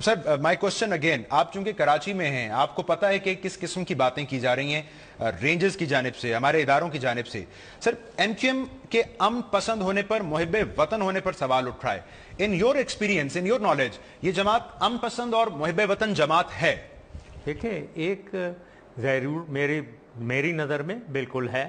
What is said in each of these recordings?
Sir my question again आप चूँकि कराची में हैं आपको पता है कि किस किस्म की बातें की जा रही हैं रेंजर्स uh, की जानब से हमारे इदारों की जानब से। सर एमक्यूएम के अम पसंद होने पर मुहब वतन होने पर सवाल उठ रहा है। In your experience in your knowledge ये जमात अम पसंद और मुहब वतन जमात है? देखिए एक ज़रूर मेरी मेरी नज़र में बिल्कुल है।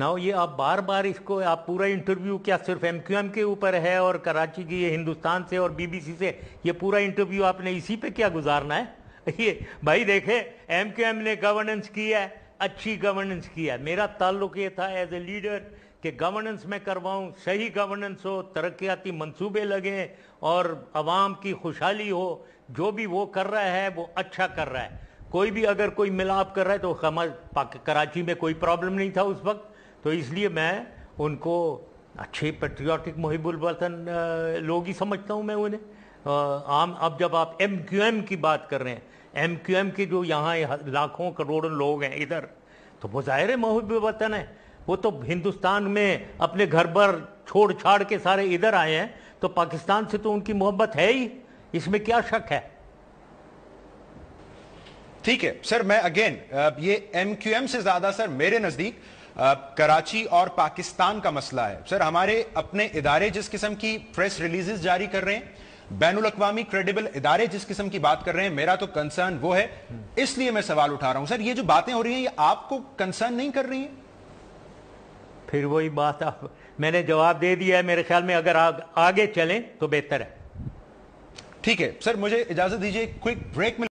ना ये आप बार बार इसको, आप पूरा इंटरव्यू क्या सिर्फ़ एम क्यू एम के ऊपर है और कराची की, ये हिंदुस्तान से और बीबीसी से, ये पूरा इंटरव्यू आपने इसी पे क्या गुजारना है? ये भाई देखे एम क्यू एम ने गवर्नेंस किया है, अच्छी गवर्नेंस किया है। मेरा ताल्लुक ये था एज ए लीडर कि गवर्नेंस में करवाऊँ, सही गवर्नेंस हो, तरक्याती मंसूबे लगे और आवाम की खुशहाली हो, जो भी वो कर रहा है, वो अच्छा कर रहा है। कोई भी अगर कोई मिलाप कर रहा है तो कराची में कोई प्रॉब्लम नहीं था उस वक्त। तो इसलिए मैं उनको अच्छे पेट्रियाटिक मुहिबुल वतन लोग ही समझता हूँ मैं उन्हें। आम, अब जब आप एम क्यू एम की बात कर रहे हैं एम क्यू एम के जो यहाँ लाखों करोड़ों लोग हैं इधर तो वो ज़ाहिर मुहिब वतन है। वो तो हिंदुस्तान में अपने घर पर छोड़ छाड़ के सारे इधर आए हैं तो पाकिस्तान से तो उनकी मोहब्बत है ही। इसमें क्या शक है? ठीक है, सर, मैं अगेन ये एम क्यू एम से ज़्यादा, सर, मेरे नज़दीक कराची और पाकिस्तान का मसला है। सर हमारे अपने इदारे जिस किस्म की प्रेस रिलीजेस जारी कर रहे हैं बैन अवी क्रेडिबल इदारे जिस किस्म की बात कर रहे हैं मेरा तो कंसर्न वो है। इसलिए मैं सवाल उठा रहा हूँ। सर ये जो बातें हो रही हैं ये आपको कंसर्न नहीं कर रही हैं? फिर वही बात आप मैंने जवाब दे दिया है मेरे ख्याल में। अगर आ, आगे चलें तो बेहतर है। ठीक है। सर मुझे इजाज़त दीजिए क्विक ब्रेक में